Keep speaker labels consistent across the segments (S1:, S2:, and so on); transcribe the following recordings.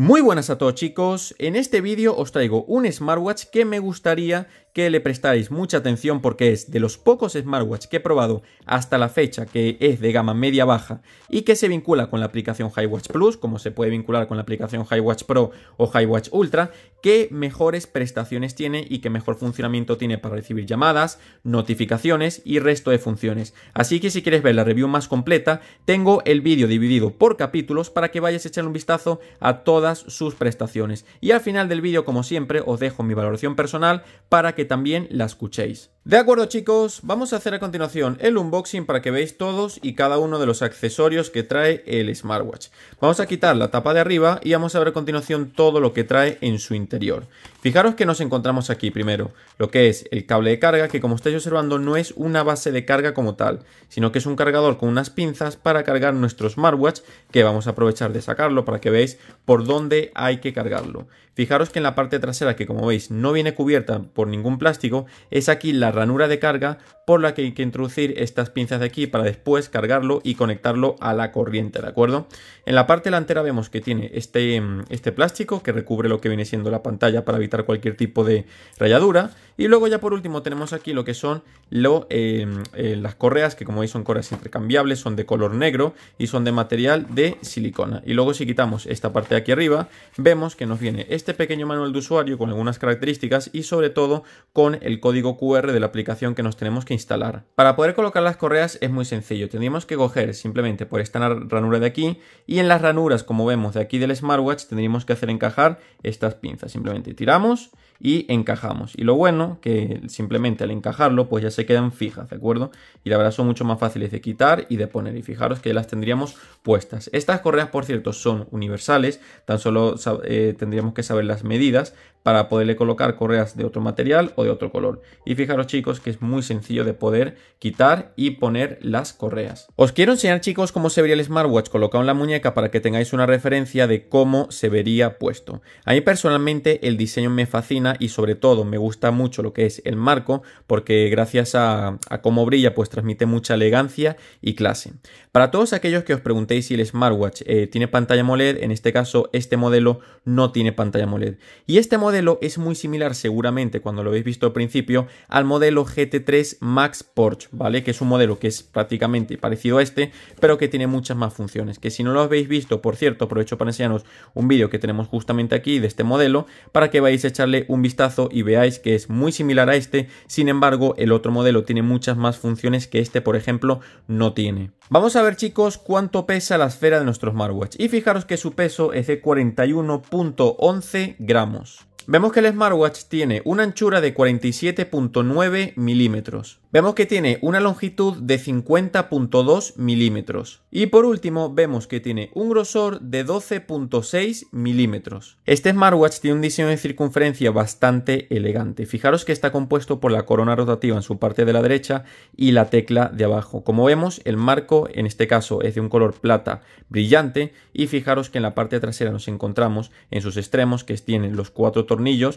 S1: Muy buenas a todos chicos, en este vídeo os traigo un smartwatch que me gustaría que le prestáis mucha atención porque es de los pocos smartwatch que he probado hasta la fecha que es de gama media baja y que se vincula con la aplicación HiWatch Plus, como se puede vincular con la aplicación HiWatch Pro o HiWatch Ultra, que mejores prestaciones tiene y que mejor funcionamiento tiene para recibir llamadas, notificaciones y resto de funciones. Así que si quieres ver la review más completa, tengo el vídeo dividido por capítulos para que vayas a echar un vistazo a todas sus prestaciones. Y al final del vídeo, como siempre, os dejo mi valoración personal para que también la escuchéis. De acuerdo chicos, vamos a hacer a continuación el unboxing para que veáis todos y cada uno de los accesorios que trae el smartwatch. Vamos a quitar la tapa de arriba y vamos a ver a continuación todo lo que trae en su interior. Fijaros que nos encontramos aquí primero, lo que es el cable de carga, que como estáis observando no es una base de carga como tal, sino que es un cargador con unas pinzas para cargar nuestro smartwatch, que vamos a aprovechar de sacarlo para que veáis por dónde hay que cargarlo. Fijaros que en la parte trasera, que como veis no viene cubierta por ningún plástico, es aquí la ranura de carga por la que hay que introducir estas pinzas de aquí para después cargarlo y conectarlo a la corriente, ¿de acuerdo? En la parte delantera vemos que tiene este, este plástico que recubre lo que viene siendo la pantalla para evitar cualquier tipo de rayadura. Y luego ya por último tenemos aquí lo que son em, eh, las correas, que como veis son correas intercambiables, son de color negro y son de material de silicona. Y luego si quitamos esta parte de aquí arriba, vemos que nos viene este pequeño manual de usuario con algunas características y sobre todo con el código QR de la aplicación que nos tenemos que instalar. Para poder colocar las correas es muy sencillo, tendríamos que coger simplemente por esta ranura de aquí y en las ranuras como vemos de aquí del smartwatch tendríamos que hacer encajar estas pinzas, simplemente tiramos y encajamos. Y lo bueno que simplemente al encajarlo pues ya se quedan fijas, ¿de acuerdo? Y la verdad son mucho más fáciles de quitar y de poner y fijaros que las tendríamos puestas. Estas correas por cierto son universales, tan solo eh, tendríamos que saber las medidas para poderle colocar correas de otro material o de otro color. Y fijaros chicos que es muy sencillo de poder quitar y poner las correas. Os quiero enseñar chicos cómo se vería el smartwatch colocado en la muñeca para que tengáis una referencia de cómo se vería puesto. A mí personalmente el diseño me fascina y sobre todo me gusta mucho lo que es el marco porque gracias a, cómo brilla pues transmite mucha elegancia y clase. Para todos aquellos que os preguntéis si el smartwatch eh, tiene pantalla AMOLED, en este caso este modelo no tiene pantalla AMOLED. Y este modelo es muy similar seguramente cuando lo habéis visto al principio al modelo GT3 Max Porsche, ¿vale? Que es un modelo que es prácticamente parecido a este, pero que tiene muchas más funciones. Que si no lo habéis visto, por cierto, aprovecho para enseñaros un vídeo que tenemos justamente aquí de este modelo para que vayáis a echarle un vistazo y veáis que es muy similar a este, sin embargo el otro modelo tiene muchas más funciones que este por ejemplo no tiene. Vamos a ver chicos cuánto pesa la esfera de nuestro smartwatch y fijaros que su peso es de 41.11 gramos. Vemos que el smartwatch tiene una anchura de 47.9 milímetros. Vemos que tiene una longitud de 50.2 milímetros. Y por último, vemos que tiene un grosor de 12.6 milímetros. Este smartwatch tiene un diseño de circunferencia bastante elegante. Fijaros que está compuesto por la corona rotativa en su parte de la derecha y la tecla de abajo. Como vemos, el marco en este caso es de un color plata brillante y fijaros que en la parte trasera nos encontramos en sus extremos que tienen los cuatro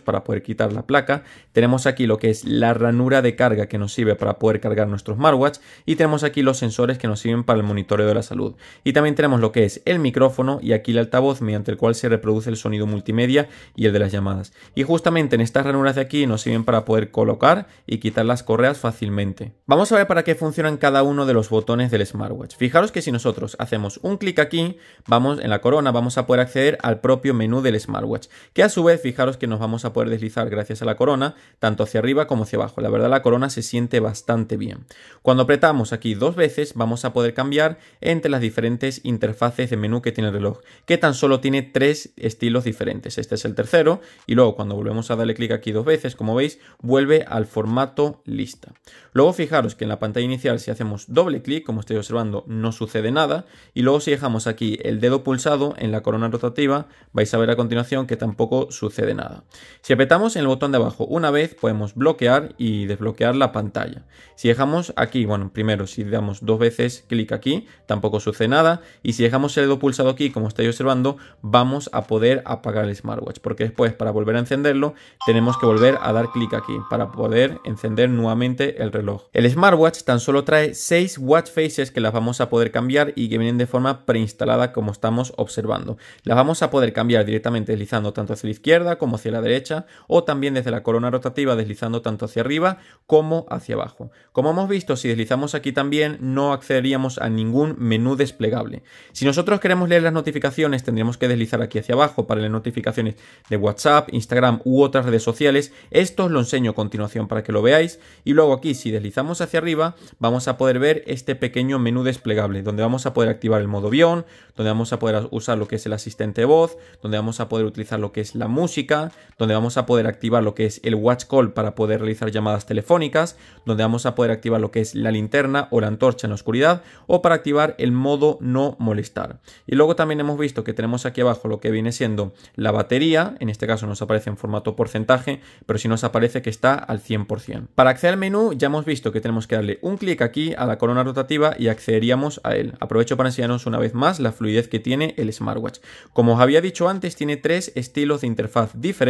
S1: para poder quitar la placa. Tenemos aquí lo que es la ranura de carga que nos sirve para poder cargar nuestro smartwatch y tenemos aquí los sensores que nos sirven para el monitoreo de la salud. Y también tenemos lo que es el micrófono y aquí el altavoz mediante el cual se reproduce el sonido multimedia y el de las llamadas. Y justamente en estas ranuras de aquí nos sirven para poder colocar y quitar las correas fácilmente. Vamos a ver para qué funcionan cada uno de los botones del smartwatch. Fijaros que si nosotros hacemos un clic aquí, vamos en la corona, vamos a poder acceder al propio menú del smartwatch, que a su vez fijaros que nos vamos a poder deslizar gracias a la corona, tanto hacia arriba como hacia abajo. La verdad la corona se siente bastante bien. Cuando apretamos aquí dos veces vamos a poder cambiar entre las diferentes interfaces de menú que tiene el reloj, que tan solo tiene tres estilos diferentes. Este es el tercero y luego cuando volvemos a darle clic aquí dos veces, como veis, vuelve al formato lista. Luego fijaros que en la pantalla inicial si hacemos doble clic, como estoy observando, no sucede nada y luego si dejamos aquí el dedo pulsado en la corona rotativa, vais a ver a continuación que tampoco sucede nada. Si apretamos en el botón de abajo una vez, podemos bloquear y desbloquear la pantalla. Si dejamos aquí, bueno, primero si damos dos veces clic aquí, tampoco sucede nada. Y si dejamos el dedo pulsado aquí, como estáis observando, vamos a poder apagar el smartwatch. Porque después, para volver a encenderlo, tenemos que volver a dar clic aquí para poder encender nuevamente el reloj. El smartwatch tan solo trae 6 watch faces que las vamos a poder cambiar y que vienen de forma preinstalada como estamos observando. Las vamos a poder cambiar directamente deslizando tanto hacia la izquierda como hacia la derecha o también desde la corona rotativa deslizando tanto hacia arriba como hacia abajo. Como hemos visto, si deslizamos aquí también no accederíamos a ningún menú desplegable. Si nosotros queremos leer las notificaciones tendríamos que deslizar aquí hacia abajo para leer notificaciones de WhatsApp, Instagram u otras redes sociales. Esto os lo enseño a continuación para que lo veáis y luego aquí si deslizamos hacia arriba vamos a poder ver este pequeño menú desplegable donde vamos a poder activar el modo avión, donde vamos a poder usar lo que es el asistente de voz, donde vamos a poder utilizar lo que es la música, donde vamos a poder activar lo que es el watch call para poder realizar llamadas telefónicas, donde vamos a poder activar lo que es la linterna o la antorcha en la oscuridad o para activar el modo no molestar. Y luego también hemos visto que tenemos aquí abajo lo que viene siendo la batería, en este caso nos aparece en formato porcentaje, pero si nos aparece que está al 100%. Para acceder al menú ya hemos visto que tenemos que darle un clic aquí a la corona rotativa y accederíamos a él. Aprovecho para enseñaros una vez más la fluidez que tiene el smartwatch. Como os había dicho antes, tiene tres estilos de interfaz diferentes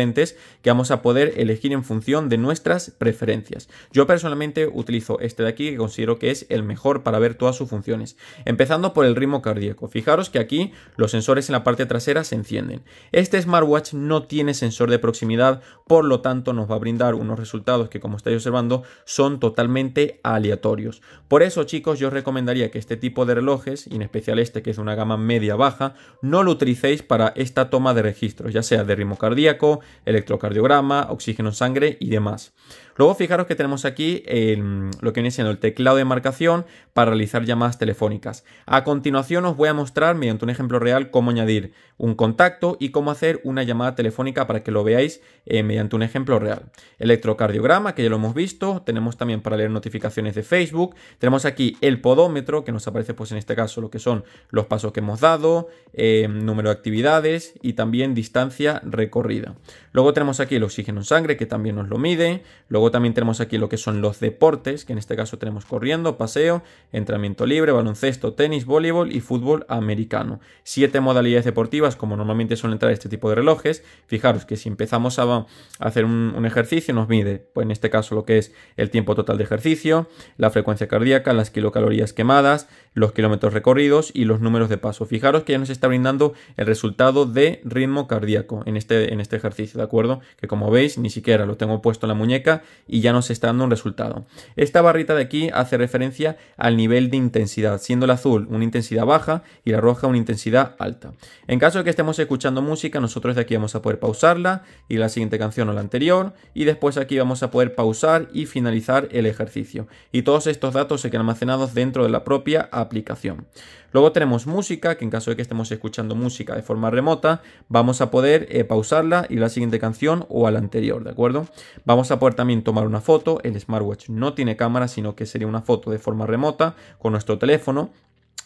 S1: que vamos a poder elegir en función de nuestras preferencias. Yo personalmente utilizo este de aquí que considero que es el mejor para ver todas sus funciones. Empezando por el ritmo cardíaco. Fijaros que aquí los sensores en la parte trasera se encienden. Este smartwatch no tiene sensor de proximidad, por lo tanto nos va a brindar unos resultados que como estáis observando son totalmente aleatorios. Por eso chicos yo os recomendaría que este tipo de relojes, y en especial este que es de una gama media baja, no lo utilicéis para esta toma de registros, ya sea de ritmo cardíaco, electrocardiograma, oxígeno en sangre y demás. Luego fijaros que tenemos aquí lo que viene siendo el teclado de marcación para realizar llamadas telefónicas. A continuación os voy a mostrar mediante un ejemplo real cómo añadir un contacto y cómo hacer una llamada telefónica para que lo veáis eh, mediante un ejemplo real. Electrocardiograma, que ya lo hemos visto, tenemos también para leer notificaciones de Facebook, tenemos aquí el podómetro, que nos aparece pues en este caso lo que son los pasos que hemos dado, eh, número de actividades y también distancia recorrida. Luego tenemos aquí el oxígeno en sangre, que también nos lo mide, Luego también tenemos aquí lo que son los deportes, que en este caso tenemos corriendo, paseo, entrenamiento libre, baloncesto, tenis, voleibol y fútbol americano. Siete modalidades deportivas, como normalmente suelen entrar este tipo de relojes. Fijaros que si empezamos a hacer un, ejercicio, nos mide, pues en este caso lo que es el tiempo total de ejercicio, la frecuencia cardíaca, las kilocalorías quemadas, los kilómetros recorridos y los números de paso. Fijaros que ya nos está brindando el resultado de ritmo cardíaco en este, en este ejercicio, ¿de acuerdo? Que como veis, ni siquiera lo tengo puesto en la muñeca y ya nos está dando un resultado. Esta barrita de aquí hace referencia al nivel de intensidad, siendo el azul una intensidad baja y la roja una intensidad alta. En caso de que estemos escuchando música, nosotros de aquí vamos a poder pausarla y la siguiente canción o la anterior y después aquí vamos a poder pausar y finalizar el ejercicio. Y todos estos datos se quedan almacenados dentro de la propia aplicación. Luego tenemos música, que en caso de que estemos escuchando música de forma remota, vamos a poder eh, pausarla y la siguiente canción o a la anterior, ¿de acuerdo? Vamos a poder también tomar una foto, el smartwatch no tiene cámara, sino que sería una foto de forma remota con nuestro teléfono.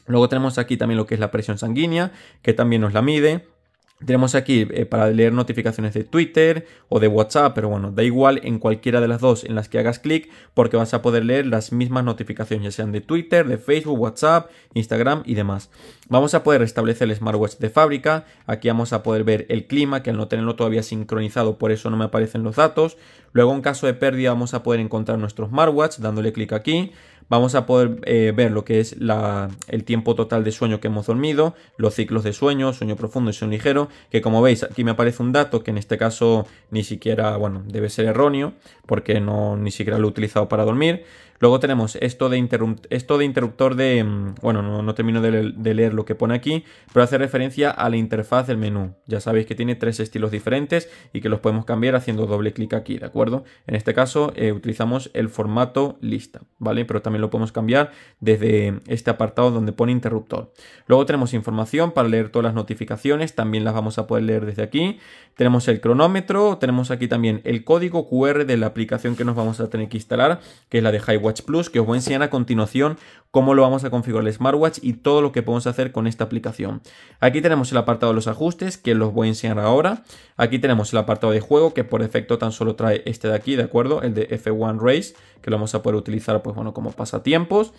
S1: Luego tenemos aquí también lo que es la presión sanguínea, que también nos la mide. Tenemos aquí eh, para leer notificaciones de Twitter o de WhatsApp, pero bueno, da igual en cualquiera de las dos en las que hagas clic porque vas a poder leer las mismas notificaciones, ya sean de Twitter, de Facebook, WhatsApp, Instagram y demás. Vamos a poder restablecer el smartwatch de fábrica, aquí vamos a poder ver el clima, que al no tenerlo todavía sincronizado por eso no me aparecen los datos. Luego en caso de pérdida vamos a poder encontrar nuestro smartwatch dándole clic aquí vamos a poder eh, ver lo que es el tiempo total de sueño que hemos dormido, los ciclos de sueño, sueño profundo y sueño ligero, que como veis aquí me aparece un dato que en este caso ni siquiera, bueno, debe ser erróneo, porque no ni siquiera lo he utilizado para dormir. Luego tenemos esto de, interruptor de... Mm, bueno, no, termino de, leer lo que pone aquí, pero hace referencia a la interfaz del menú. Ya sabéis que tiene tres estilos diferentes y que los podemos cambiar haciendo doble clic aquí, ¿de acuerdo? En este caso eh, utilizamos el formato lista, ¿vale? Pero también lo podemos cambiar desde este apartado donde pone interruptor. Luego tenemos información para leer todas las notificaciones, también las vamos a poder leer desde aquí. Tenemos el cronómetro, tenemos aquí también el código QR de la aplicación que nos vamos a tener que instalar, que es la de High HiWatch Plus, que os voy a enseñar a continuación cómo lo vamos a configurar el smartwatch y todo lo que podemos hacer con esta aplicación. Aquí tenemos el apartado de los ajustes, que los voy a enseñar ahora. Aquí tenemos el apartado de juego, que por defecto tan solo trae este de aquí, ¿de acuerdo? El de F1 Race, que lo vamos a poder utilizar, pues bueno, como pasatiempos.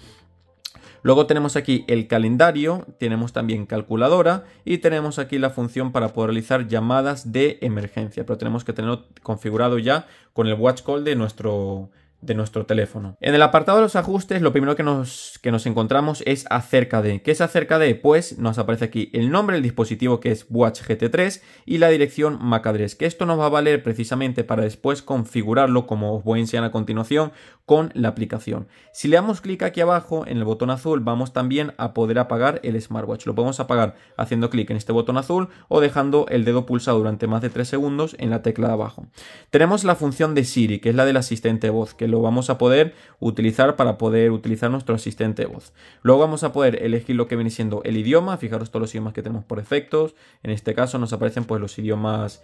S1: Luego tenemos aquí el calendario, tenemos también calculadora y tenemos aquí la función para poder realizar llamadas de emergencia, pero tenemos que tenerlo configurado ya con el watch call de nuestro de nuestro teléfono. En el apartado de los ajustes, lo primero que nos, que nos encontramos es acerca de. ¿Qué es acerca de? Pues nos aparece aquí el nombre del dispositivo que es Watch GT3 y la dirección MAC address, que esto nos va a valer precisamente para después configurarlo, como os voy a enseñar a continuación, con la aplicación. Si le damos clic aquí abajo en el botón azul, vamos también a poder apagar el smartwatch. Lo podemos apagar haciendo clic en este botón azul o dejando el dedo pulsado durante más de 3 segundos en la tecla de abajo. Tenemos la función de Siri, que es la del asistente voz, que lo vamos a poder utilizar para poder utilizar nuestro asistente de voz. Luego vamos a poder elegir lo que viene siendo el idioma, fijaros todos los idiomas que tenemos por efectos. En este caso nos aparecen pues los idiomas,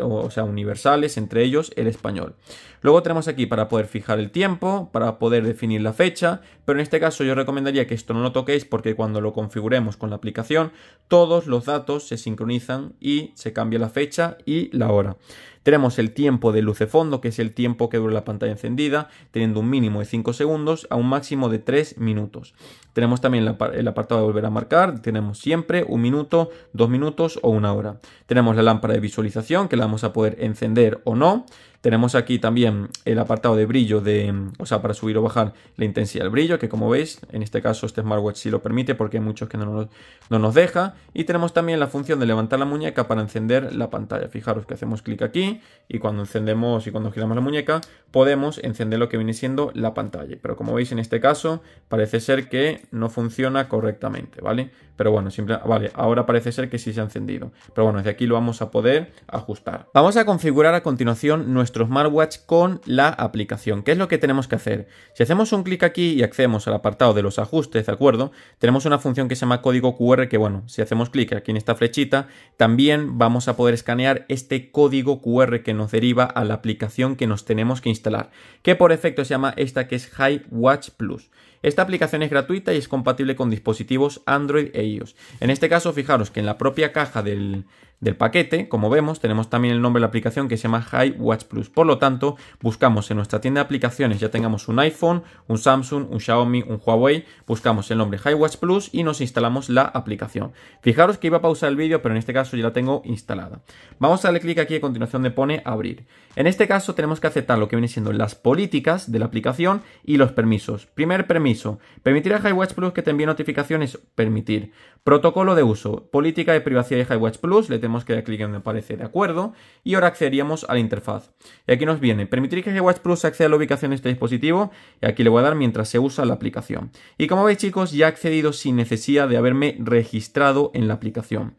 S1: o sea, universales, entre ellos el español. Luego tenemos aquí para poder fijar el tiempo, para poder definir la fecha, pero en este caso yo recomendaría que esto no lo toquéis porque cuando lo configuremos con la aplicación, todos los datos se sincronizan y se cambia la fecha y la hora. Tenemos el tiempo de luz de fondo, que es el tiempo que dura la pantalla encendida, teniendo un mínimo de 5 segundos a un máximo de 3 minutos. Tenemos también el apartado de volver a marcar, tenemos siempre un minuto, dos minutos o una hora. Tenemos la lámpara de visualización, que la vamos a poder encender o no. Tenemos aquí también el apartado de brillo, de, o sea, para subir o bajar la intensidad del brillo, que como veis, en este caso este smartwatch sí lo permite porque hay muchos que no nos, no nos deja. Y tenemos también la función de levantar la muñeca para encender la pantalla. Fijaros que hacemos clic aquí y cuando encendemos y cuando giramos la muñeca podemos encender lo que viene siendo la pantalla. Pero como veis en este caso parece ser que no funciona correctamente, ¿vale? Pero bueno, simple, vale, ahora parece ser que sí se ha encendido. Pero bueno, desde aquí lo vamos a poder ajustar. Vamos a configurar a continuación nuestro smartwatch con la aplicación. ¿Qué es lo que tenemos que hacer? Si hacemos un clic aquí y accedemos al apartado de los ajustes, ¿de acuerdo? Tenemos una función que se llama código QR que, bueno, si hacemos clic aquí en esta flechita, también vamos a poder escanear este código QR que nos deriva a la aplicación que nos tenemos que instalar, que por efecto se llama esta que es HiWatch Plus. Esta aplicación es gratuita y es compatible con dispositivos Android e iOS. En este caso, fijaros que en la propia caja del, del paquete, como vemos, tenemos también el nombre de la aplicación que se llama Hi Watch Plus. Por lo tanto, buscamos en nuestra tienda de aplicaciones, ya tengamos un iPhone, un Samsung, un Xiaomi, un Huawei, buscamos el nombre Hi Watch Plus y nos instalamos la aplicación. Fijaros que iba a pausar el vídeo, pero en este caso ya la tengo instalada. Vamos a darle clic aquí a continuación de pone abrir. En este caso tenemos que aceptar lo que viene siendo las políticas de la aplicación y los permisos. Primer permiso, permitir a Watch Plus que te envíe notificaciones, permitir. Protocolo de uso, política de privacidad de Watch Plus, le tenemos que dar clic en donde aparece de acuerdo y ahora accederíamos a la interfaz. Y aquí nos viene, permitir que Watch Plus acceda a la ubicación de este dispositivo y aquí le voy a dar mientras se usa la aplicación. Y como veis chicos, ya he accedido sin necesidad de haberme registrado en la aplicación.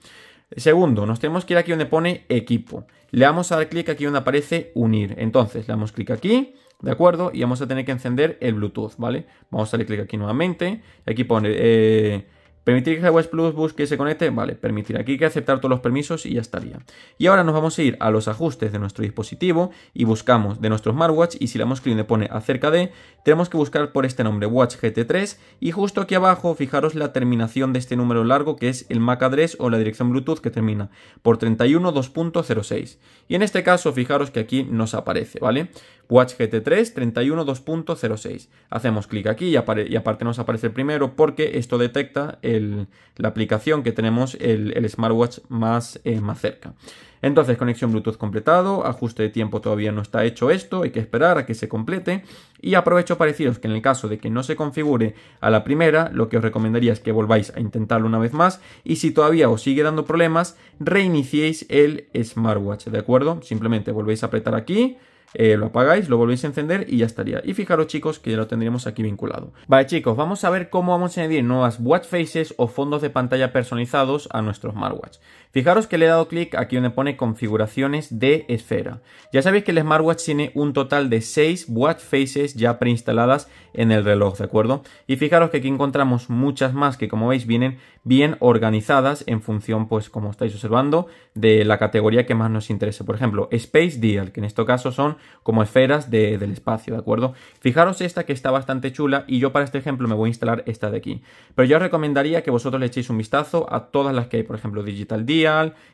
S1: Segundo, nos tenemos que ir aquí donde pone equipo. Le vamos a dar clic aquí donde aparece unir. Entonces, le damos clic aquí, ¿de acuerdo? Y vamos a tener que encender el Bluetooth, ¿vale? Vamos a darle clic aquí nuevamente. Aquí pone eh, Permitir que Watch Plus busque se conecte, vale, permitir aquí que aceptar todos los permisos y ya estaría. Y ahora nos vamos a ir a los ajustes de nuestro dispositivo y buscamos de nuestro smartwatch y si le damos clic donde pone acerca de, tenemos que buscar por este nombre Watch GT3 y justo aquí abajo fijaros la terminación de este número largo que es el MAC address o la dirección Bluetooth que termina por 31.2.06. Y en este caso fijaros que aquí nos aparece, ¿vale? Watch GT3 31.2.06. Hacemos clic aquí y, aparte nos aparece el primero porque esto detecta la aplicación que tenemos el, smartwatch más, eh, más cerca. Entonces, conexión Bluetooth completado, ajuste de tiempo todavía no está hecho esto, hay que esperar a que se complete. Y aprovecho para deciros que en el caso de que no se configure a la primera, lo que os recomendaría es que volváis a intentarlo una vez más y si todavía os sigue dando problemas, reiniciéis el smartwatch, ¿de acuerdo? Simplemente volvéis a apretar aquí, eh, lo apagáis, lo volvéis a encender y ya estaría. Y fijaros chicos que ya lo tendríamos aquí vinculado. Vale chicos, vamos a ver cómo vamos a añadir nuevas watch faces o fondos de pantalla personalizados a nuestro smartwatch. Fijaros que le he dado clic aquí donde pone configuraciones de esfera. Ya sabéis que el smartwatch tiene un total de 6 watch faces ya preinstaladas en el reloj, ¿de acuerdo? Y fijaros que aquí encontramos muchas más que como veis vienen bien organizadas en función, pues como estáis observando, de la categoría que más nos interese. Por ejemplo, Space Dial, que en este caso son como esferas del espacio, ¿de acuerdo? Fijaros esta que está bastante chula y yo para este ejemplo me voy a instalar esta de aquí. Pero yo os recomendaría que vosotros le echéis un vistazo a todas las que hay, por ejemplo Digital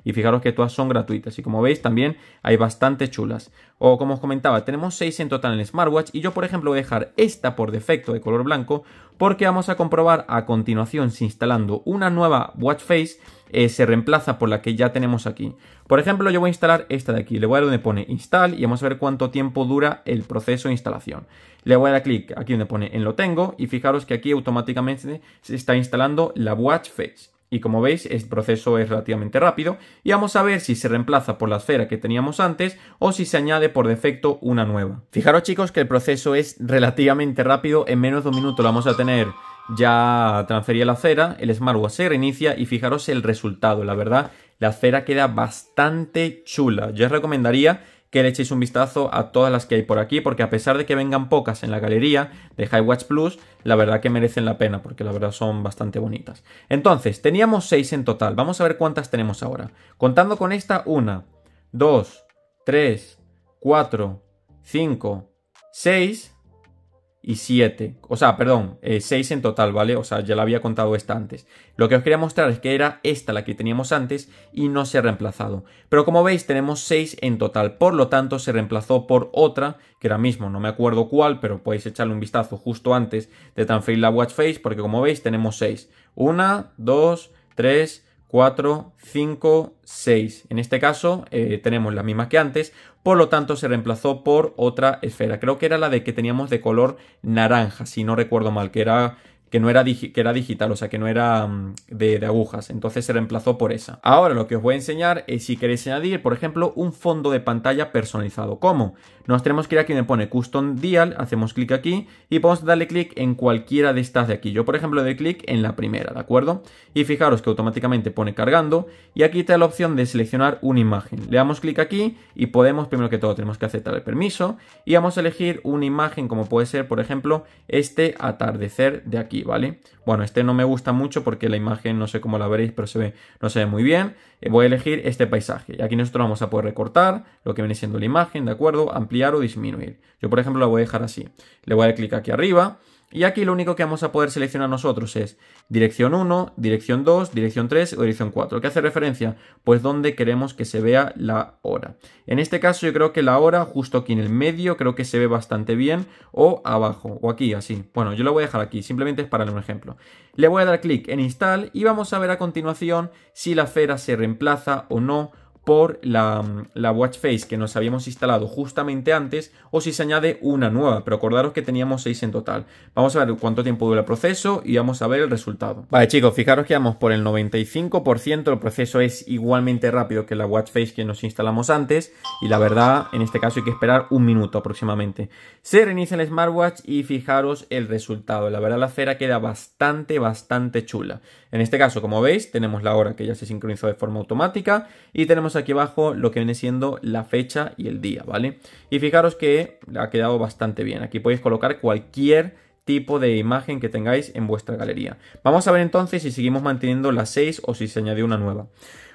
S1: Y fijaros que todas son gratuitas y como veis también hay bastante chulas. O como os comentaba, tenemos 6 en total en el smartwatch y yo por ejemplo voy a dejar esta por defecto de color blanco porque vamos a comprobar a continuación si instalando una nueva watch face eh, se reemplaza por la que ya tenemos aquí. Por ejemplo, yo voy a instalar esta de aquí. Le voy a dar donde pone install y vamos a ver cuánto tiempo dura el proceso de instalación. Le voy a dar clic aquí donde pone en lo tengo y fijaros que aquí automáticamente se está instalando la watch face. Y como veis, el proceso es relativamente rápido. Y vamos a ver si se reemplaza por la esfera que teníamos antes o si se añade por defecto una nueva. Fijaros chicos que el proceso es relativamente rápido. En menos de un minuto lo vamos a tener ya transfería la cera, el smartwatch se reinicia y fijaros el resultado, la verdad, la cera queda bastante chula. Yo os recomendaría que le echéis un vistazo a todas las que hay por aquí, porque a pesar de que vengan pocas en la galería de Watch Plus, la verdad que merecen la pena, porque la verdad son bastante bonitas. Entonces, teníamos 6 en total, vamos a ver cuántas tenemos ahora. Contando con esta, 1, 2, 3, 4, 5, 6 y 7. O sea, perdón, 6 eh, en total, ¿vale? O sea, ya la había contado esta antes. Lo que os quería mostrar es que era esta la que teníamos antes y no se ha reemplazado. Pero como veis, tenemos 6 en total. Por lo tanto, se reemplazó por otra, que ahora mismo no me acuerdo cuál, pero podéis echarle un vistazo justo antes de transferir la watch face, porque como veis, tenemos 6. 1, 2, 3, 4, 5, 6. En este caso eh, tenemos la misma que antes, por lo tanto se reemplazó por otra esfera. Creo que era la de que teníamos de color naranja, si no recuerdo mal, que era que no era, que era digital, o sea, que no era mm, de, agujas. Entonces se reemplazó por esa. Ahora lo que os voy a enseñar es si queréis añadir, por ejemplo, un fondo de pantalla personalizado. ¿Cómo? Nos tenemos que ir aquí donde pone Custom Dial, hacemos clic aquí y podemos darle clic en cualquiera de estas de aquí. Yo, por ejemplo, doy clic en la primera, ¿de acuerdo? Y fijaros que automáticamente pone cargando y aquí te da la opción de seleccionar una imagen. Le damos clic aquí y podemos, primero que todo, tenemos que aceptar el permiso y vamos a elegir una imagen como puede ser, por ejemplo, este atardecer de aquí. ¿Vale? Bueno, este no me gusta mucho porque la imagen no sé cómo la veréis, pero se ve, no se ve muy bien. Eh, voy a elegir este paisaje. Y aquí nosotros vamos a poder recortar lo que viene siendo la imagen, ¿de acuerdo? Ampliar o disminuir. Yo, por ejemplo, la voy a dejar así. Le voy a dar clic aquí arriba y aquí lo único que vamos a poder seleccionar nosotros es dirección 1, dirección 2, dirección 3 o dirección 4. ¿Qué hace referencia? Pues donde queremos que se vea la hora. En este caso yo creo que la hora justo aquí en el medio creo que se ve bastante bien o abajo o aquí así. Bueno, yo lo voy a dejar aquí, simplemente es para un ejemplo. Le voy a dar clic en install y vamos a ver a continuación si la esfera se reemplaza o no por la, watch face que nos habíamos instalado justamente antes o si se añade una nueva, pero acordaros que teníamos 6 en total. Vamos a ver cuánto tiempo dura el proceso y vamos a ver el resultado. Vale chicos, fijaros que vamos por el 95%, el proceso es igualmente rápido que la watch face que nos instalamos antes y la verdad en este caso hay que esperar un minuto aproximadamente. Se reinicia el smartwatch y fijaros el resultado, la verdad la cera queda bastante bastante chula. En este caso como veis tenemos la hora que ya se sincronizó de forma automática y tenemos aquí abajo lo que viene siendo la fecha y el día, ¿vale? Y fijaros que ha quedado bastante bien. Aquí podéis colocar cualquier tipo de imagen que tengáis en vuestra galería. Vamos a ver entonces si seguimos manteniendo las 6 o si se añadió una nueva.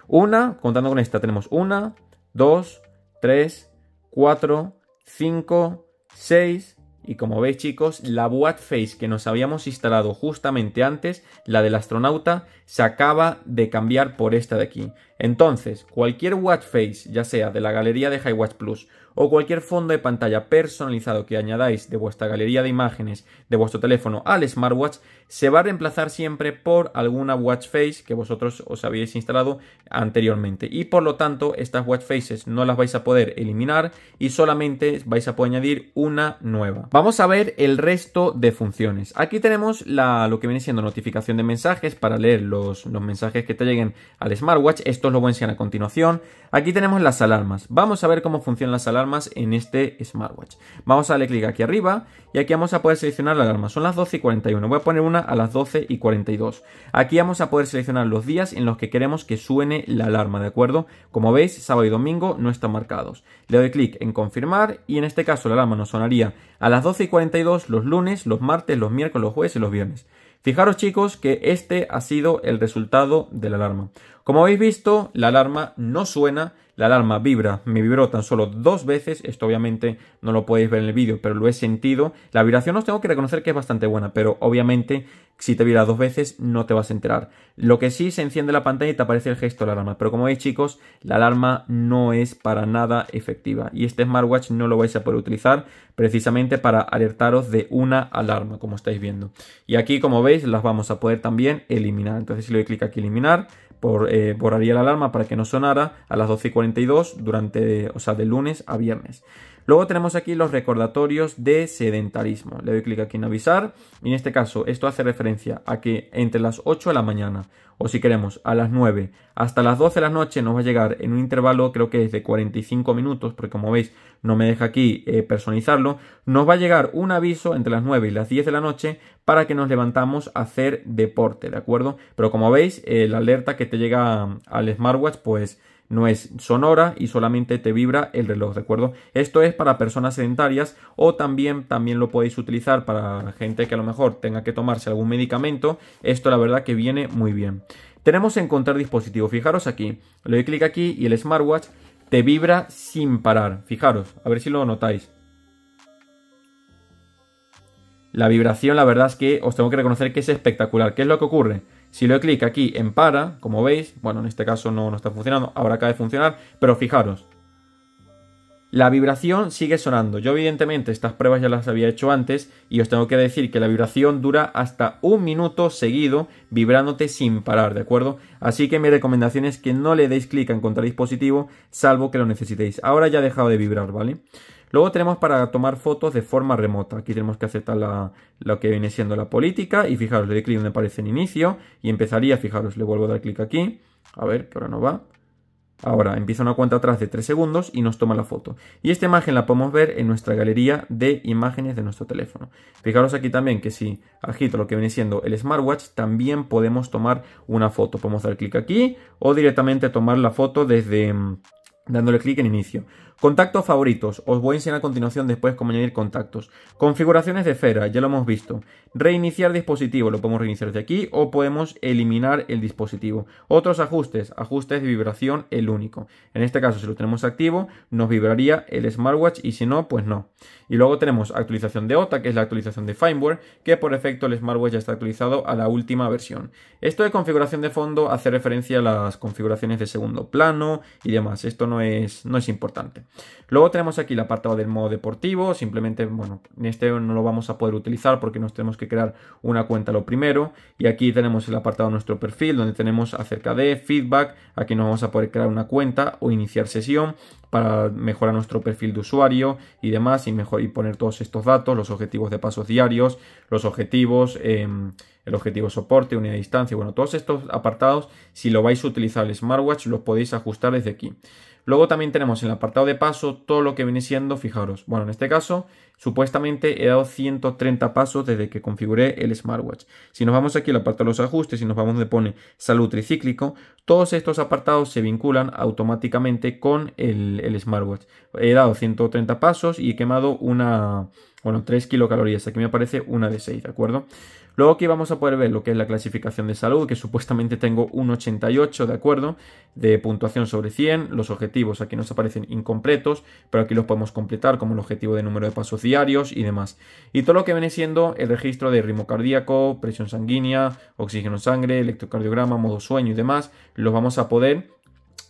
S1: Una, contando con esta, tenemos una, dos, tres, cuatro, cinco, seis, y como veis chicos, la watch face que nos habíamos instalado justamente antes, la del astronauta, se acaba de cambiar por esta de aquí. Entonces, cualquier watch face, ya sea de la galería de HiWatch Plus o cualquier fondo de pantalla personalizado que añadáis de vuestra galería de imágenes de vuestro teléfono al smartwatch, se va a reemplazar siempre por alguna watch face que vosotros os habéis instalado anteriormente. Y por lo tanto, estas watch faces no las vais a poder eliminar y solamente vais a poder añadir una nueva. Vamos a ver el resto de funciones. Aquí tenemos la, lo que viene siendo notificación de mensajes para leer los, los mensajes que te lleguen al smartwatch. Esto os lo voy a enseñar a continuación. Aquí tenemos las alarmas. Vamos a ver cómo funcionan las alarmas en este smartwatch. Vamos a darle clic aquí arriba y aquí vamos a poder seleccionar la alarma. Son las 12 y 41. Voy a poner una a las 12 y 42. Aquí vamos a poder seleccionar los días en los que queremos que suene la alarma, ¿de acuerdo? Como veis, sábado y domingo no están marcados. Le doy clic en confirmar y en este caso la alarma nos sonaría a las 12 y 42 los lunes, los martes, los miércoles, los jueves y los viernes. Fijaros chicos que este ha sido el resultado de la alarma. Como habéis visto, la alarma no suena, la alarma vibra, me vibró tan solo dos veces, esto obviamente no lo podéis ver en el vídeo, pero lo he sentido. La vibración os tengo que reconocer que es bastante buena, pero obviamente si te vibra dos veces no te vas a enterar. Lo que sí se enciende la pantalla y te aparece el gesto de la alarma, pero como veis chicos, la alarma no es para nada efectiva y este smartwatch no lo vais a poder utilizar precisamente para alertaros de una alarma, como estáis viendo. Y aquí, como veis, las vamos a poder también eliminar. Entonces, si le doy clic aquí eliminar, por, eh, borraría la alarma para que no sonara a las 12 y 42 durante, o sea, de lunes a viernes. Luego tenemos aquí los recordatorios de sedentarismo. Le doy clic aquí en avisar y en este caso esto hace referencia a que entre las 8 de la mañana o si queremos a las 9 hasta las 12 de la noche nos va a llegar en un intervalo creo que es de 45 minutos porque como veis no me deja aquí eh, personalizarlo nos va a llegar un aviso entre las 9 y las 10 de la noche para que nos levantamos a hacer deporte de acuerdo pero como veis eh, la alerta que te llega al smartwatch pues no es sonora y solamente te vibra el reloj, ¿de acuerdo? Esto es para personas sedentarias o también, también lo podéis utilizar para gente que a lo mejor tenga que tomarse algún medicamento. Esto la verdad que viene muy bien. Tenemos encontrar dispositivo. Fijaros aquí, le doy clic aquí y el smartwatch te vibra sin parar. Fijaros, a ver si lo notáis. La vibración, la verdad es que os tengo que reconocer que es espectacular. ¿Qué es lo que ocurre? Si le doy clic aquí en para, como veis, bueno, en este caso no, no está funcionando, ahora acaba de funcionar, pero fijaros, la vibración sigue sonando. Yo evidentemente estas pruebas ya las había hecho antes y os tengo que decir que la vibración dura hasta un minuto seguido vibrándote sin parar, ¿de acuerdo? Así que mi recomendación es que no le deis clic a encontrar dispositivo salvo que lo necesitéis. Ahora ya ha dejado de vibrar, ¿vale? Luego tenemos para tomar fotos de forma remota. Aquí tenemos que aceptar lo que viene siendo la política. Y fijaros, le doy clic donde aparece en inicio. Y empezaría, fijaros, le vuelvo a dar clic aquí. A ver, que ahora no va. Ahora empieza una cuenta atrás de 3 segundos y nos toma la foto. Y esta imagen la podemos ver en nuestra galería de imágenes de nuestro teléfono. Fijaros aquí también que si agito lo que viene siendo el smartwatch, también podemos tomar una foto. Podemos dar clic aquí o directamente tomar la foto desde mm, dándole clic en inicio. Contactos favoritos. Os voy a enseñar a continuación después cómo añadir contactos. Configuraciones de esfera, ya lo hemos visto. Reiniciar dispositivo, lo podemos reiniciar de aquí o podemos eliminar el dispositivo. Otros ajustes, ajustes de vibración, el único. En este caso, si lo tenemos activo, nos vibraría el smartwatch y si no, pues no. Y luego tenemos actualización de OTA, que es la actualización de firmware, que por efecto el smartwatch ya está actualizado a la última versión. Esto de configuración de fondo hace referencia a las configuraciones de segundo plano y demás. Esto no es, no es importante. Luego tenemos aquí el apartado del modo deportivo, simplemente, bueno, en este no lo vamos a poder utilizar porque nos tenemos que crear una cuenta lo primero. Y aquí tenemos el apartado de nuestro perfil, donde tenemos acerca de feedback, aquí nos vamos a poder crear una cuenta o iniciar sesión para mejorar nuestro perfil de usuario y demás y, mejor, y poner todos estos datos, los objetivos de pasos diarios, los objetivos, em, el objetivo soporte, unidad de distancia, bueno, todos estos apartados, si lo vais a utilizar el smartwatch, los podéis ajustar desde aquí. Luego también tenemos en el apartado de paso todo lo que viene siendo, fijaros, bueno, en este caso supuestamente he dado 130 pasos desde que configuré el smartwatch. Si nos vamos aquí al apartado de los ajustes y nos vamos donde pone salud tricíclico, todos estos apartados se vinculan automáticamente con el, el smartwatch. He dado 130 pasos y he quemado una, bueno, 3 kilocalorías. Aquí me aparece una de 6, ¿de acuerdo? Luego aquí vamos a poder ver lo que es la clasificación de salud, que supuestamente tengo un 88, ¿de acuerdo? De puntuación sobre 100. Los objetivos aquí nos aparecen incompletos, pero aquí los podemos completar como el objetivo de número de pasos diarios y demás. Y todo lo que viene siendo el registro de ritmo cardíaco, presión sanguínea, oxígeno en sangre, electrocardiograma, modo sueño y demás, los vamos a poder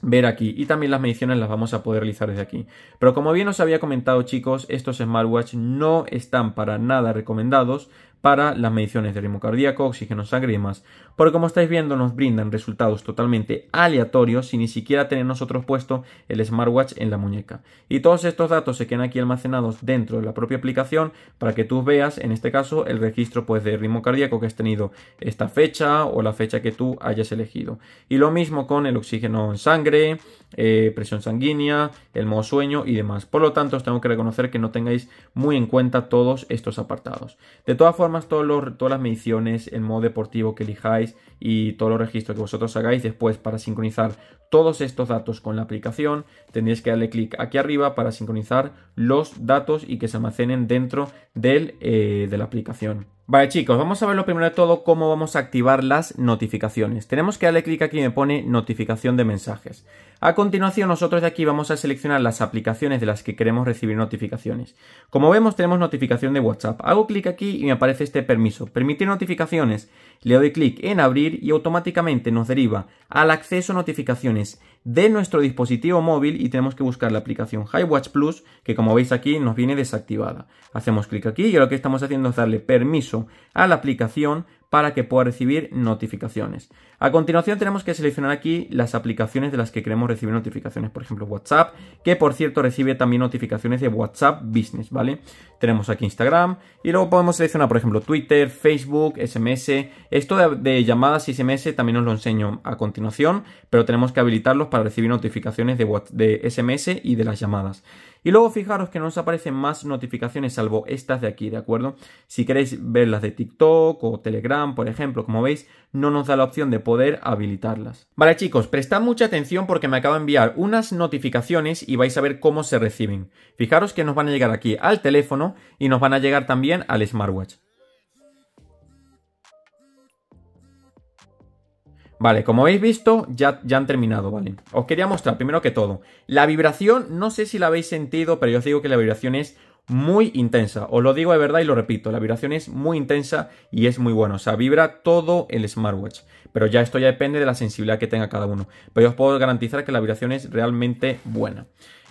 S1: ver aquí y también las mediciones las vamos a poder realizar desde aquí. Pero como bien os había comentado chicos, estos smartwatch no están para nada recomendados para las mediciones de ritmo cardíaco, oxígeno sangre y demás. Porque como estáis viendo nos brindan resultados totalmente aleatorios sin ni siquiera tener nosotros puesto el smartwatch en la muñeca. Y todos estos datos se quedan aquí almacenados dentro de la propia aplicación para que tú veas en este caso el registro pues de ritmo cardíaco que has tenido esta fecha o la fecha que tú hayas elegido. Y lo mismo con el oxígeno en sangre, eh, presión sanguínea, el modo sueño y demás. Por lo tanto os tengo que reconocer que no tengáis muy en cuenta todos estos apartados. De todas formas todas las mediciones, el modo deportivo que elijáis y todos los registros que vosotros hagáis después para sincronizar todos estos datos con la aplicación tendréis que darle clic aquí arriba para sincronizar los datos y que se almacenen dentro del, eh, de la aplicación. Vale chicos, vamos a ver lo primero de todo cómo vamos a activar las notificaciones. Tenemos que darle clic aquí y me pone notificación de mensajes. A continuación nosotros de aquí vamos a seleccionar las aplicaciones de las que queremos recibir notificaciones. Como vemos tenemos notificación de WhatsApp. Hago clic aquí y me aparece este permiso. Permitir notificaciones. Le doy clic en abrir y automáticamente nos deriva al acceso a notificaciones de nuestro dispositivo móvil y tenemos que buscar la aplicación HiWatch Plus que como veis aquí nos viene desactivada. Hacemos clic aquí y lo que estamos haciendo es darle permiso a la aplicación para que pueda recibir notificaciones. A continuación tenemos que seleccionar aquí las aplicaciones de las que queremos recibir notificaciones, por ejemplo WhatsApp, que por cierto recibe también notificaciones de WhatsApp Business, ¿vale? Tenemos aquí Instagram y luego podemos seleccionar, por ejemplo, Twitter, Facebook, SMS. Esto de, llamadas y SMS también os lo enseño a continuación, pero tenemos que habilitarlos para recibir notificaciones de, de SMS y de las llamadas. Y luego fijaros que no nos aparecen más notificaciones salvo estas de aquí, ¿de acuerdo? Si queréis ver las de TikTok o Telegram, por ejemplo, como veis, no nos da la opción de poder habilitarlas. Vale chicos, prestad mucha atención porque me acabo de enviar unas notificaciones y vais a ver cómo se reciben. Fijaros que nos van a llegar aquí al teléfono y nos van a llegar también al smartwatch. Vale, como habéis visto, ya, ya han terminado, ¿vale? Os quería mostrar, primero que todo, la vibración, no sé si la habéis sentido, pero yo os digo que la vibración es muy intensa. Os lo digo de verdad y lo repito, la vibración es muy intensa y es muy buena. O sea, vibra todo el smartwatch. Pero ya esto ya depende de la sensibilidad que tenga cada uno. Pero yo os puedo garantizar que la vibración es realmente buena.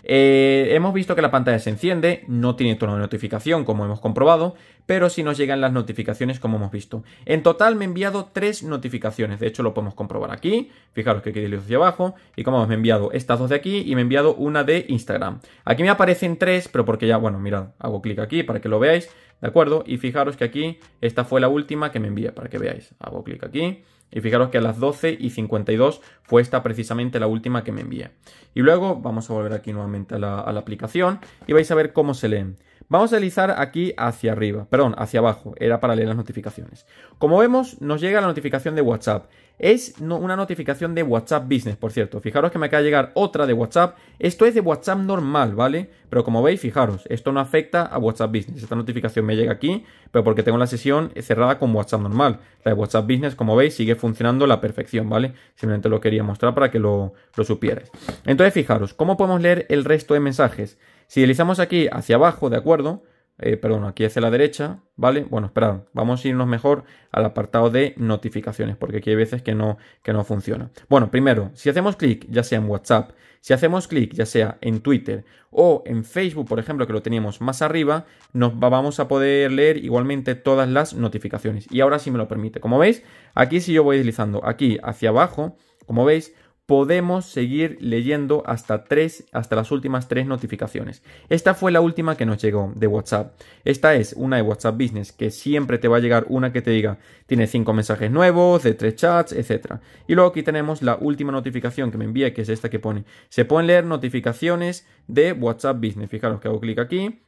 S1: Eh, hemos visto que la pantalla se enciende, no tiene tono de notificación como hemos comprobado, pero sí nos llegan las notificaciones como hemos visto. En total me he enviado tres notificaciones, de hecho lo podemos comprobar aquí, fijaros que aquí hacia abajo, y como me he enviado estas dos de aquí y me he enviado una de Instagram. Aquí me aparecen tres, pero porque ya, bueno, mirad, hago clic aquí para que lo veáis, ¿de acuerdo? Y fijaros que aquí esta fue la última que me envié, para que veáis. Hago clic aquí y fijaros que a las 12 y 52 fue esta precisamente la última que me envié. Y luego vamos a volver aquí nuevamente a la, a la aplicación y vais a ver cómo se leen. Vamos a deslizar aquí hacia arriba, perdón, hacia abajo, era para leer las notificaciones. Como vemos, nos llega la notificación de WhatsApp. Es una notificación de WhatsApp Business, por cierto. Fijaros que me acaba de llegar otra de WhatsApp. Esto es de WhatsApp normal, ¿vale? Pero como veis, fijaros, esto no afecta a WhatsApp Business. Esta notificación me llega aquí, pero porque tengo la sesión cerrada con WhatsApp normal. La de WhatsApp Business, como veis, sigue funcionando a la perfección, ¿vale? Simplemente lo quería mostrar para que lo, lo supierais. Entonces, fijaros, ¿cómo podemos leer el resto de mensajes? Si deslizamos aquí hacia abajo, ¿de acuerdo? Eh, perdón, aquí hacia la derecha, ¿vale? Bueno, esperad, vamos a irnos mejor al apartado de notificaciones, porque aquí hay veces que no, que no funciona. Bueno, primero, si hacemos clic, ya sea en WhatsApp, si hacemos clic, ya sea en Twitter o en Facebook, por ejemplo, que lo teníamos más arriba, nos vamos a poder leer igualmente todas las notificaciones. Y ahora sí me lo permite. Como veis, aquí si yo voy deslizando aquí hacia abajo, como veis, podemos seguir leyendo hasta tres, hasta las últimas tres notificaciones. Esta fue la última que nos llegó de WhatsApp. Esta es una de WhatsApp Business que siempre te va a llegar una que te diga tiene cinco mensajes nuevos, de tres chats, etc. Y luego aquí tenemos la última notificación que me envía, que es esta que pone. Se pueden leer notificaciones de WhatsApp Business. Fijaros que hago clic aquí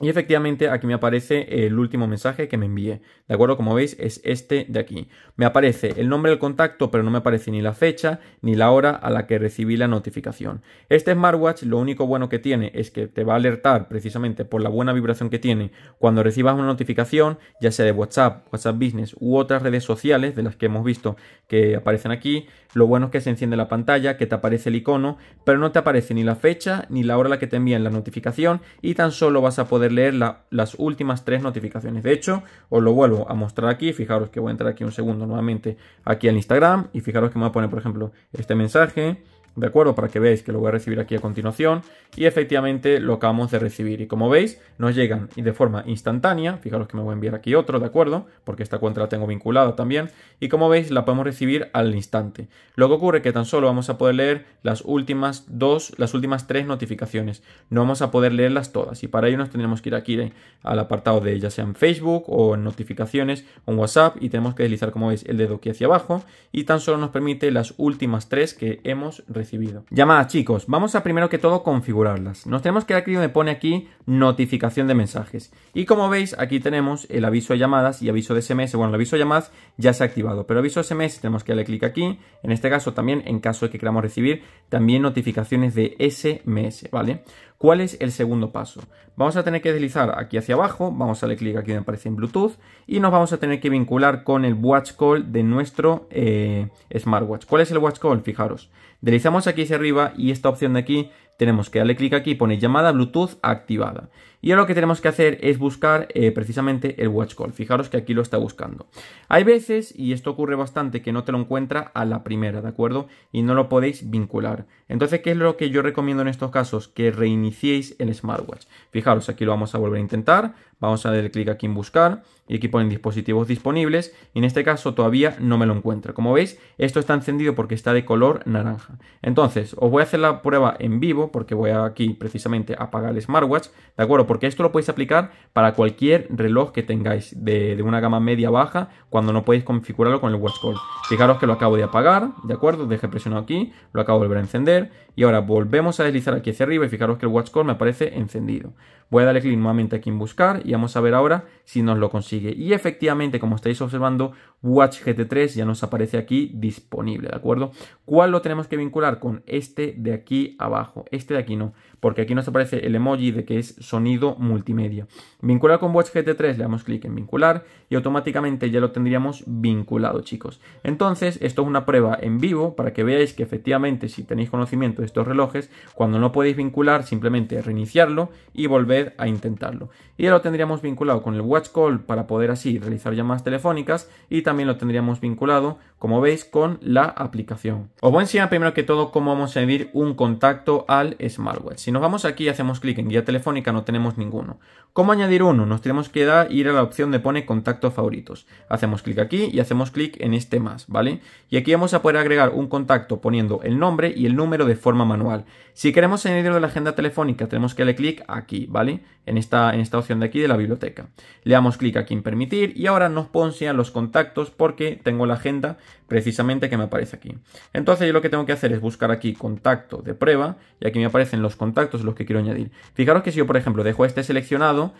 S1: y efectivamente aquí me aparece el último mensaje que me envié. ¿De acuerdo? Como veis es este de aquí. Me aparece el nombre del contacto pero no me aparece ni la fecha ni la hora a la que recibí la notificación. Este smartwatch lo único bueno que tiene es que te va a alertar precisamente por la buena vibración que tiene cuando recibas una notificación ya sea de WhatsApp, WhatsApp Business u otras redes sociales de las que hemos visto que aparecen aquí. Lo bueno es que se enciende la pantalla, que te aparece el icono pero no te aparece ni la fecha ni la hora a la que te envían la notificación y tan solo vas a leer las últimas tres notificaciones. De hecho, os lo vuelvo a mostrar aquí. Fijaros que voy a entrar aquí un segundo nuevamente aquí al Instagram y fijaros que me va a poner, por ejemplo, este mensaje ¿de acuerdo? Para que veáis que lo voy a recibir aquí a continuación. Y efectivamente lo acabamos de recibir. Y como veis nos llegan de forma instantánea, fijaros que me voy a enviar aquí otro, ¿de acuerdo? Porque esta cuenta la tengo vinculada también. Y como veis la podemos recibir al instante. Lo que ocurre es que tan solo vamos a poder leer las últimas dos, las últimas tres notificaciones, no vamos a poder leerlas todas. Y para ello nos tendremos que ir aquí al apartado de ya sea en Facebook o en notificaciones o en WhatsApp. Y tenemos que deslizar como veis el dedo aquí hacia abajo. Y tan solo nos permite las últimas tres que hemos recibido recibido. Llamadas, chicos, vamos a primero que todo configurarlas. Nos tenemos que ir aquí donde pone aquí notificación de mensajes. Y como veis, aquí tenemos el aviso de llamadas y aviso de SMS. Bueno, el aviso de llamadas ya se ha activado, pero aviso SMS tenemos que darle clic aquí. En este caso también, en caso de que queramos recibir también notificaciones de SMS, ¿vale? ¿Cuál es el segundo paso? Vamos a tener que deslizar aquí hacia abajo, vamos a darle clic aquí donde aparece en Bluetooth y nos vamos a tener que vincular con el Watch Call de nuestro eh, smartwatch. ¿Cuál es el Watch Call? Fijaros, deslizamos aquí hacia arriba y esta opción de aquí tenemos que darle clic aquí y pone llamada Bluetooth activada. Y ahora lo que tenemos que hacer es buscar eh, precisamente el watch call. Fijaros que aquí lo está buscando. Hay veces, y esto ocurre bastante, que no te lo encuentra a la primera, ¿de acuerdo? Y no lo podéis vincular. Entonces, ¿qué es lo que yo recomiendo en estos casos? Que reiniciéis el smartwatch. Fijaros, aquí lo vamos a volver a intentar. Vamos a darle clic aquí en buscar y aquí ponen dispositivos disponibles y en este caso todavía no me lo encuentra. Como veis, esto está encendido porque está de color naranja. Entonces, os voy a hacer la prueba en vivo porque voy aquí precisamente a apagar el smartwatch, ¿de acuerdo? Porque esto lo podéis aplicar para cualquier reloj que tengáis de, una gama media baja cuando no podéis configurarlo con el watch call. Fijaros que lo acabo de apagar, ¿de acuerdo? Deje presionado aquí, lo acabo de volver a encender y ahora volvemos a deslizar aquí hacia arriba y fijaros que el watch call me aparece encendido. Voy a darle clic nuevamente aquí en buscar y vamos a ver ahora si nos lo consigue. Y efectivamente, como estáis observando, Watch GT3 ya nos aparece aquí disponible, ¿de acuerdo? ¿Cuál lo tenemos que vincular con este de aquí abajo? Este de aquí no, porque aquí nos aparece el emoji de que es sonido multimedia. Vincular con Watch GT3, le damos clic en vincular y automáticamente ya lo tendríamos vinculado, chicos. Entonces, esto es una prueba en vivo para que veáis que efectivamente si tenéis conocimiento de estos relojes, cuando no podéis vincular, simplemente reiniciarlo y volver a intentarlo. Y ya lo tendríamos vinculado con el Watch Call para poder así realizar llamadas telefónicas y también lo tendríamos vinculado, como veis, con la aplicación. Os voy a enseñar primero que todo cómo vamos a añadir un contacto al smartwatch. Nos vamos aquí y hacemos clic en guía telefónica, no tenemos ninguno. ¿Cómo añadir uno? Nos tenemos que ir a la opción de pone contactos favoritos. Hacemos clic aquí y hacemos clic en este más, ¿vale? Y aquí vamos a poder agregar un contacto poniendo el nombre y el número de forma manual. Si queremos añadirlo de la agenda telefónica, tenemos que darle clic aquí, ¿vale? En esta, en esta opción de aquí de la biblioteca. Le damos clic aquí en permitir y ahora nos pone los contactos porque tengo la agenda precisamente que me aparece aquí. Entonces yo lo que tengo que hacer es buscar aquí contacto de prueba y aquí me aparecen los contactos los que quiero añadir. Fijaros que si yo por ejemplo dejo este seleccionado,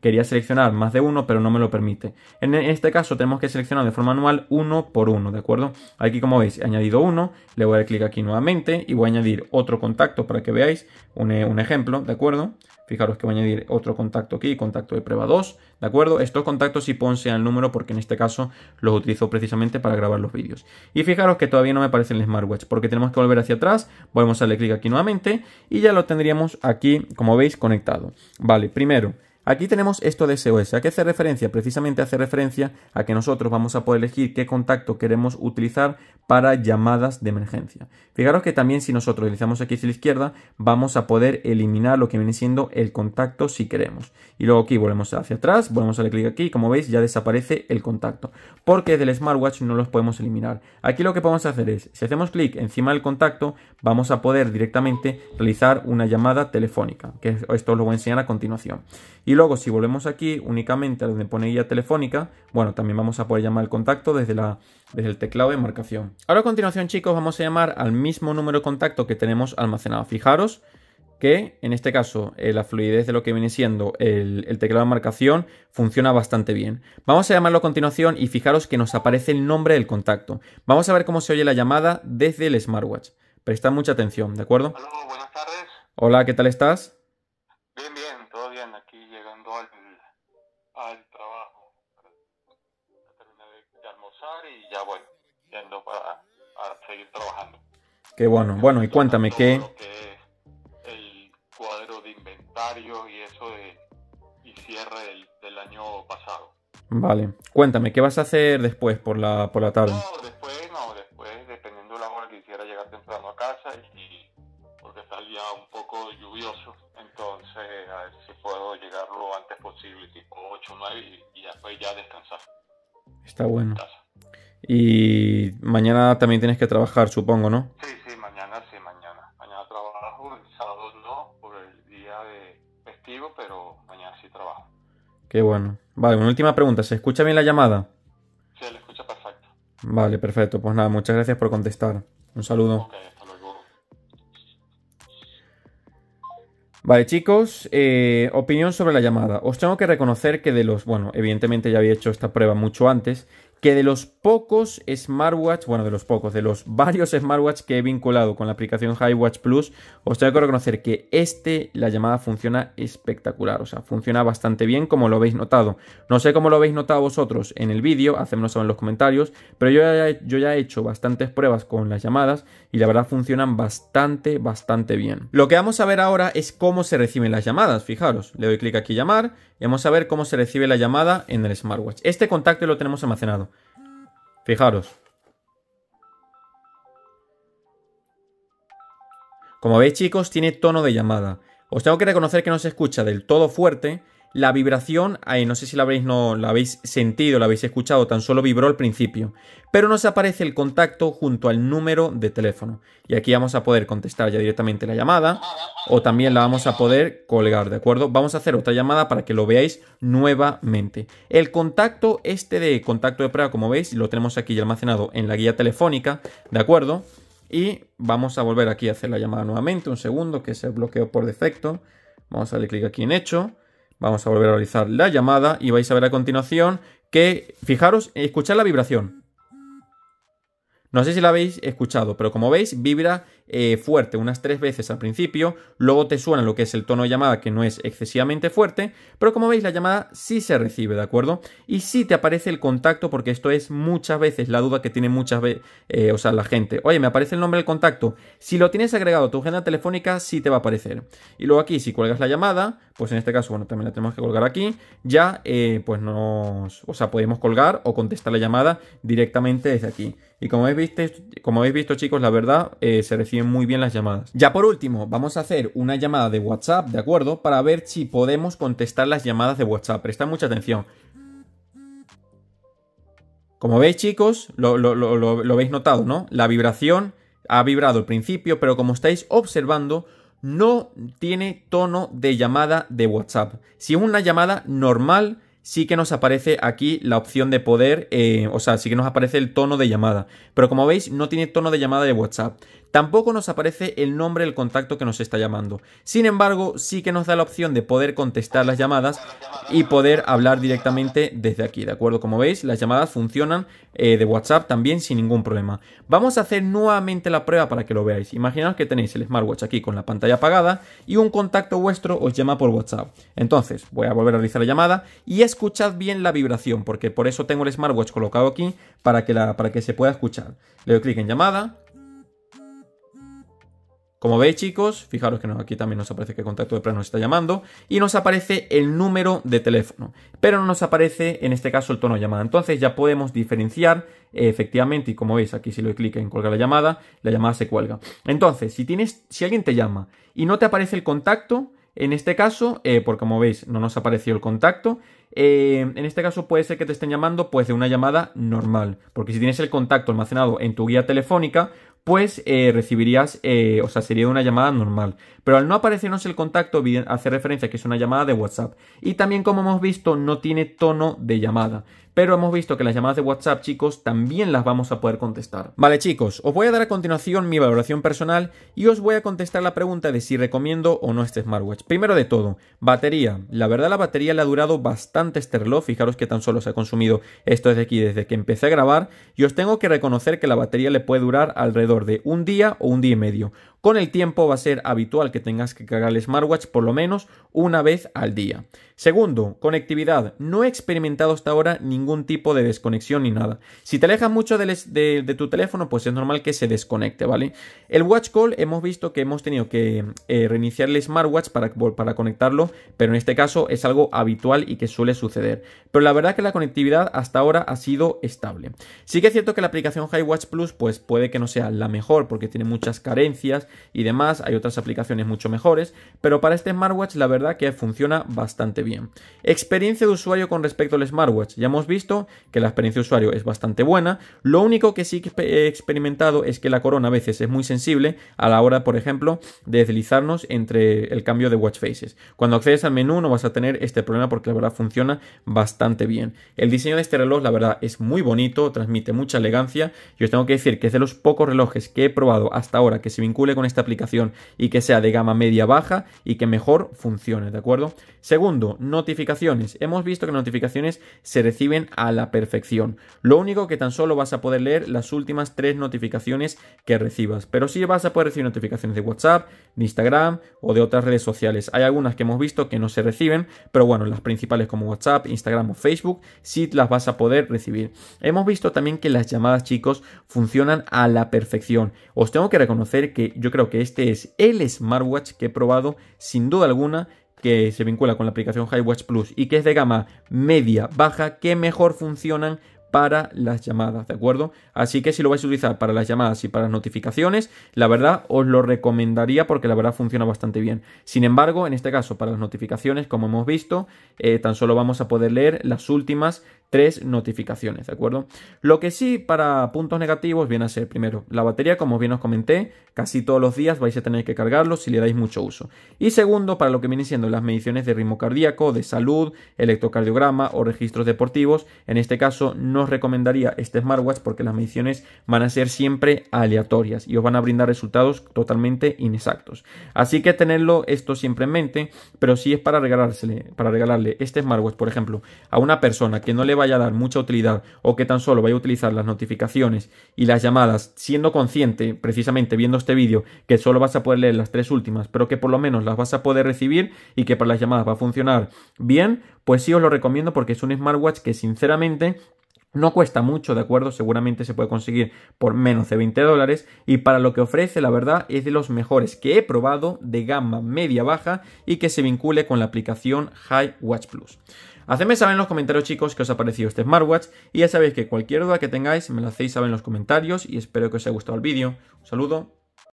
S1: quería seleccionar más de uno pero no me lo permite. En este caso tenemos que seleccionar de forma manual uno por uno, ¿de acuerdo? Aquí como veis he añadido uno, le voy a dar clic aquí nuevamente y voy a añadir otro contacto para que veáis un, un ejemplo, ¿de acuerdo? Fijaros que voy a añadir otro contacto aquí, contacto de prueba 2, ¿de acuerdo? Estos contactos sí ponse el número porque en este caso los utilizo precisamente para grabar los vídeos. Y fijaros que todavía no me aparece el smartwatch porque tenemos que volver hacia atrás, volvemos a darle clic aquí nuevamente y ya lo tendríamos aquí, como veis, conectado. Vale, primero Aquí tenemos esto de SOS. ¿A qué hace referencia? Precisamente hace referencia a que nosotros vamos a poder elegir qué contacto queremos utilizar para llamadas de emergencia. Fijaros que también si nosotros deslizamos aquí hacia la izquierda, vamos a poder eliminar lo que viene siendo el contacto si queremos. Y luego aquí volvemos hacia atrás, volvemos a darle clic aquí y como veis ya desaparece el contacto. Porque del smartwatch no los podemos eliminar. Aquí lo que podemos hacer es, si hacemos clic encima del contacto, vamos a poder directamente realizar una llamada telefónica. Que esto os lo voy a enseñar a continuación. Y luego si volvemos aquí únicamente a donde pone guía telefónica, bueno, también vamos a poder llamar el contacto desde, la, desde el teclado de marcación. Ahora a continuación chicos vamos a llamar al mismo número de contacto que tenemos almacenado. Fijaros que en este caso eh, la fluidez de lo que viene siendo el, el, teclado de marcación funciona bastante bien. Vamos a llamarlo a continuación y fijaros que nos aparece el nombre del contacto. Vamos a ver cómo se oye la llamada desde el smartwatch. Prestad mucha atención, ¿de acuerdo?
S2: Hola, buenas tardes.
S1: Hola, ¿qué tal estás?
S2: Seguir trabajando.
S1: Qué bueno. Bueno, y cuéntame qué...
S2: el cuadro de inventario y eso de y cierre del, año pasado.
S1: Vale. Cuéntame, ¿qué vas a hacer después por la, por la tarde?
S2: No, después, no, después, dependiendo de la hora quisiera llegar temprano a casa y porque salía un poco lluvioso, entonces a ver si puedo llegar lo antes posible, tipo 8 o 9 y, después ya descansar.
S1: Está bueno. Y mañana también tienes que trabajar, supongo, ¿no?
S2: Sí, sí, mañana sí, mañana. Mañana trabajo, el sábado no, por el día de festivo, pero mañana sí trabajo.
S1: Qué bueno. Vale, una última pregunta. ¿Se escucha bien la llamada?
S2: Sí, la escucha perfecto.
S1: Vale, perfecto. Pues nada, muchas gracias por contestar. Un saludo.
S2: Okay.
S1: Vale chicos, eh, opinión sobre la llamada. Os tengo que reconocer que de los, bueno, evidentemente ya había hecho esta prueba mucho antes que de los pocos smartwatch, bueno, de los pocos, de los varios smartwatch que he vinculado con la aplicación HiWatch Plus, os tengo que reconocer que este, la llamada funciona espectacular, o sea, funciona bastante bien como lo habéis notado. No sé cómo lo habéis notado vosotros en el vídeo, hacedmelo saber en los comentarios, pero yo ya, yo ya he hecho bastantes pruebas con las llamadas y la verdad funcionan bastante, bastante bien. Lo que vamos a ver ahora es cómo se reciben las llamadas, fijaros, le doy clic aquí llamar y vamos a ver cómo se recibe la llamada en el smartwatch. Este contacto lo tenemos almacenado. Fijaros. Como veis chicos, tiene tono de llamada. Os tengo que reconocer que no se escucha del todo fuerte la vibración, no sé si la habéis, no, la habéis sentido, la habéis escuchado, tan solo vibró al principio. Pero nos aparece el contacto junto al número de teléfono. Y aquí vamos a poder contestar ya directamente la llamada. O también la vamos a poder colgar, ¿de acuerdo? Vamos a hacer otra llamada para que lo veáis nuevamente. El contacto, este de contacto de prueba, como veis, lo tenemos aquí ya almacenado en la guía telefónica, ¿de acuerdo? Y vamos a volver aquí a hacer la llamada nuevamente, un segundo, que es el bloqueo por defecto. Vamos a darle clic aquí en hecho. Vamos a volver a realizar la llamada y vais a ver a continuación que, fijaros, escuchad la vibración. No sé si la habéis escuchado, pero como veis, vibra eh, fuerte unas tres veces al principio, luego te suena lo que es el tono de llamada que no es excesivamente fuerte, pero como veis la llamada sí se recibe, ¿de acuerdo? Y sí te aparece el contacto porque esto es muchas veces la duda que tiene muchas veces, eh, o sea, la gente. Oye, me aparece el nombre del contacto. Si lo tienes agregado a tu agenda telefónica, sí te va a aparecer. Y luego aquí, si cuelgas la llamada, pues en este caso, bueno, también la tenemos que colgar aquí, ya eh, pues nos, o sea, podemos colgar o contestar la llamada directamente desde aquí. Y como habéis visto, como habéis visto chicos, la verdad se recibe muy bien las llamadas. Ya por último, vamos a hacer una llamada de WhatsApp, ¿de acuerdo? Para ver si podemos contestar las llamadas de WhatsApp. Presta mucha atención. Como veis chicos, lo, lo, habéis notado, ¿no? La vibración ha vibrado al principio, pero como estáis observando, no tiene tono de llamada de WhatsApp. Si es una llamada normal, sí que nos aparece aquí la opción de poder, eh, o sea, sí que nos aparece el tono de llamada. Pero como veis, no tiene tono de llamada de WhatsApp. Tampoco nos aparece el nombre del contacto que nos está llamando. Sin embargo, sí que nos da la opción de poder contestar las llamadas y poder hablar directamente desde aquí, ¿de acuerdo? Como veis, las llamadas funcionan eh, de WhatsApp también sin ningún problema. Vamos a hacer nuevamente la prueba para que lo veáis. Imaginaos que tenéis el smartwatch aquí con la pantalla apagada y un contacto vuestro os llama por WhatsApp. Entonces, voy a volver a realizar la llamada y escuchad bien la vibración, porque por eso tengo el smartwatch colocado aquí para que, la, para que se pueda escuchar. Le doy clic en llamada como veis chicos, fijaros que aquí también nos aparece que contacto de plano nos está llamando y nos aparece el número de teléfono, pero no nos aparece en este caso el tono de llamada. Entonces ya podemos diferenciar efectivamente y como veis aquí si doy clic en colgar la llamada, la llamada se cuelga. Entonces, si tienes, si alguien te llama y no te aparece el contacto, en este caso, eh, porque como veis no nos apareció el contacto, eh, en este caso puede ser que te estén llamando pues de una llamada normal, porque si tienes el contacto almacenado en tu guía telefónica, pues eh, recibirías, eh, o sea, sería una llamada normal. Pero al no aparecernos el contacto, hace referencia a que es una llamada de WhatsApp. Y también, como hemos visto, no tiene tono de llamada pero hemos visto que las llamadas de WhatsApp, chicos, también las vamos a poder contestar. Vale, chicos, os voy a dar a continuación mi valoración personal y os voy a contestar la pregunta de si recomiendo o no este smartwatch. Primero de todo, batería. La verdad, la batería le ha durado bastante este reloj. Fijaros que tan solo se ha consumido esto desde aquí, desde que empecé a grabar. Y os tengo que reconocer que la batería le puede durar alrededor de un día o un día y medio. Con el tiempo va a ser habitual que tengas que cargar el smartwatch por lo menos una vez al día. Segundo, conectividad. No he experimentado hasta ahora ningún tipo de desconexión ni nada. Si te alejas mucho de, tu teléfono, pues es normal que se desconecte, ¿vale? El Watch Call hemos visto que hemos tenido que eh, reiniciar el smartwatch para, para conectarlo, pero en este caso es algo habitual y que suele suceder. Pero la verdad que la conectividad hasta ahora ha sido estable. Sí que es cierto que la aplicación HiWatch Plus pues puede que no sea la mejor porque tiene muchas carencias y demás. Hay otras aplicaciones mucho mejores, pero para este smartwatch la verdad que funciona bastante bien. Experiencia de usuario con respecto al smartwatch. Ya hemos visto que la experiencia de usuario es bastante buena. Lo único que sí he experimentado es que la corona a veces es muy sensible a la hora, por ejemplo, de deslizarnos entre el cambio de watch faces. Cuando accedes al menú no vas a tener este problema porque la verdad funciona bastante bien. El diseño de este reloj, la verdad, es muy bonito, transmite mucha elegancia. Yo os tengo que decir que es de los pocos relojes que he probado hasta ahora que se vincule con esta aplicación y que sea de gama media baja y que mejor funcione, ¿de acuerdo? Segundo, notificaciones. Hemos visto que notificaciones se reciben a la perfección. Lo único que tan solo vas a poder leer las últimas tres notificaciones que recibas, pero sí vas a poder recibir notificaciones de WhatsApp, de Instagram o de otras redes sociales. Hay algunas que hemos visto que no se reciben, pero bueno, las principales como WhatsApp, Instagram o Facebook sí las vas a poder recibir. Hemos visto también que las llamadas, chicos, funcionan a la perfección. Os tengo que reconocer que yo creo que este es el smartwatch que he probado sin duda alguna que se vincula con la aplicación HiWatch Plus y que es de gama media baja que mejor funcionan para las llamadas, ¿de acuerdo? Así que si lo vais a utilizar para las llamadas y para las notificaciones, la verdad os lo recomendaría porque la verdad funciona bastante bien. Sin embargo, en este caso, para las notificaciones, como hemos visto, eh, tan solo vamos a poder leer las últimas tres notificaciones, ¿de acuerdo? Lo que sí para puntos negativos viene a ser, primero, la batería, como bien os comenté, casi todos los días vais a tener que cargarlo si le dais mucho uso. Y segundo, para lo que viene siendo las mediciones de ritmo cardíaco, de salud, electrocardiograma o registros deportivos, en este caso no os recomendaría este smartwatch porque las mediciones van a ser siempre aleatorias y os van a brindar resultados totalmente inexactos. Así que tenerlo esto siempre en mente, pero si es para regalársele, para regalarle este smartwatch, por ejemplo, a una persona que no le vaya a dar mucha utilidad o que tan solo vaya a utilizar las notificaciones y las llamadas siendo consciente, precisamente viendo este vídeo, que solo vas a poder leer las tres últimas, pero que por lo menos las vas a poder recibir y que para las llamadas va a funcionar bien, pues sí os lo recomiendo porque es un smartwatch que sinceramente no cuesta mucho, ¿de acuerdo? Seguramente se puede conseguir por menos de 20 dólares y para lo que ofrece, la verdad, es de los mejores que he probado de gama media-baja y que se vincule con la aplicación High Watch Plus. Hacedme saber en los comentarios, chicos, qué os ha parecido este smartwatch y ya sabéis que cualquier duda que tengáis me la hacéis saber en los comentarios y espero que os haya gustado el vídeo. Un saludo